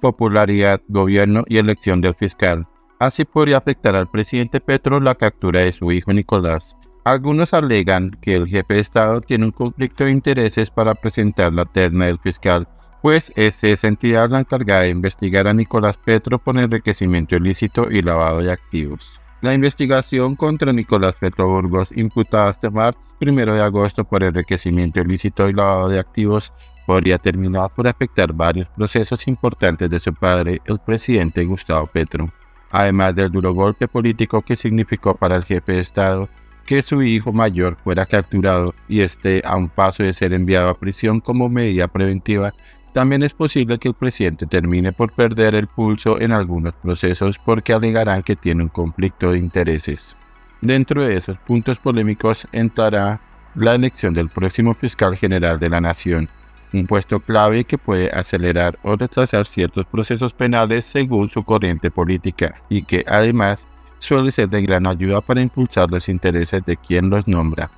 popularidad, gobierno y elección del fiscal. Así podría afectar al presidente Petro la captura de su hijo Nicolás. Algunos alegan que el jefe de Estado tiene un conflicto de intereses para presentar la terna del fiscal, pues esa es entidad la encargada de investigar a Nicolás Petro por enriquecimiento ilícito y lavado de activos. La investigación contra Nicolás Petro Burgos, imputado este martes 1 de agosto por enriquecimiento ilícito y lavado de activos, podría terminar por afectar varios procesos importantes de su padre, el presidente Gustavo Petro. Además del duro golpe político que significó para el jefe de Estado que su hijo mayor fuera capturado y esté a un paso de ser enviado a prisión como medida preventiva, también es posible que el presidente termine por perder el pulso en algunos procesos porque alegarán que tiene un conflicto de intereses. Dentro de esos puntos polémicos entrará la elección del próximo fiscal general de la Nación, un puesto clave que puede acelerar o retrasar ciertos procesos penales según su corriente política y que además suele ser de gran ayuda para impulsar los intereses de quien los nombra.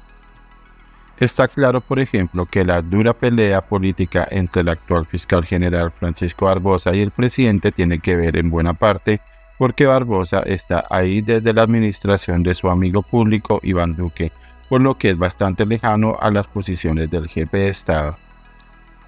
Está claro, por ejemplo, que la dura pelea política entre el actual fiscal general Francisco Barbosa y el presidente tiene que ver en buena parte porque Barbosa está ahí desde la administración de su amigo público Iván Duque, por lo que es bastante lejano a las posiciones del jefe de Estado.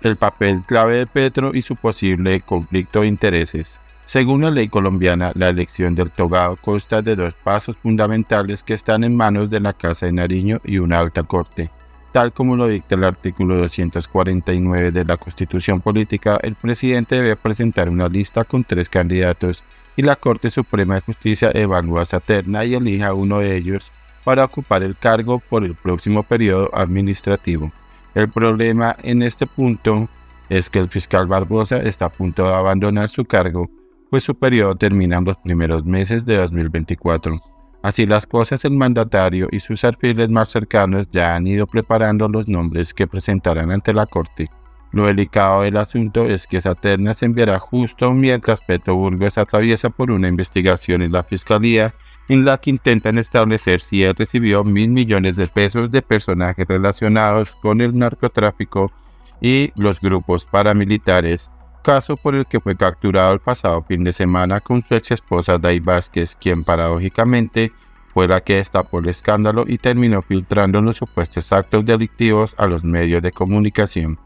El papel clave de Petro y su posible conflicto de intereses. Según la ley colombiana, la elección del togado consta de dos pasos fundamentales que están en manos de la Casa de Nariño y una alta corte. Tal como lo dicta el artículo 249 de la Constitución Política, el presidente debe presentar una lista con tres candidatos y la Corte Suprema de Justicia evalúa esa terna y elija uno de ellos para ocupar el cargo por el próximo periodo administrativo. El problema en este punto es que el fiscal Barbosa está a punto de abandonar su cargo, pues su periodo termina en los primeros meses de 2024. Así las cosas, el mandatario y sus alfiles más cercanos ya han ido preparando los nombres que presentarán ante la Corte. Lo delicado del asunto es que esa terna se enviará justo mientras Petro Burgos atraviesa por una investigación en la Fiscalía en la que intentan establecer si él recibió mil millones de pesos de personajes relacionados con el narcotráfico y los grupos paramilitares caso por el que fue capturado el pasado fin de semana con su ex esposa Day Vázquez, quien paradójicamente fue la que destapó el escándalo y terminó filtrando los supuestos actos delictivos a los medios de comunicación.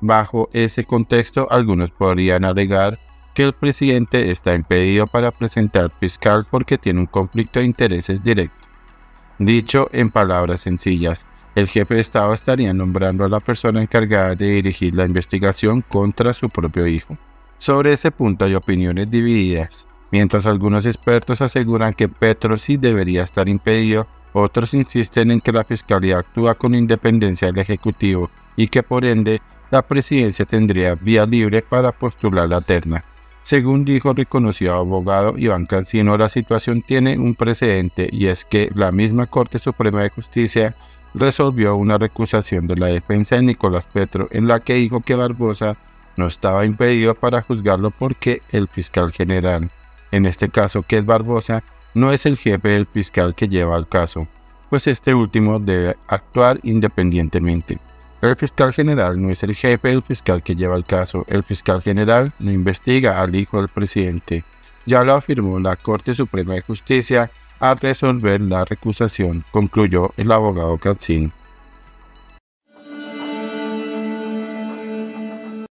Bajo ese contexto, algunos podrían alegar que el presidente está impedido para presentar fiscal porque tiene un conflicto de intereses directo. Dicho en palabras sencillas, el jefe de Estado estaría nombrando a la persona encargada de dirigir la investigación contra su propio hijo. Sobre ese punto hay opiniones divididas. Mientras algunos expertos aseguran que Petro sí debería estar impedido, otros insisten en que la Fiscalía actúa con independencia del Ejecutivo y que por ende la presidencia tendría vía libre para postular la terna. Según dijo el reconocido abogado Iván Cancino, la situación tiene un precedente y es que la misma Corte Suprema de Justicia resolvió una recusación de la defensa de Nicolás Petro en la que dijo que Barbosa no estaba impedido para juzgarlo porque el fiscal general, en este caso que es Barbosa, no es el jefe del fiscal que lleva el caso, pues este último debe actuar independientemente. El fiscal general no es el jefe del fiscal que lleva el caso, el fiscal general no investiga al hijo del presidente. Ya lo afirmó la Corte Suprema de Justicia a resolver la recusación, concluyó el abogado Katzin.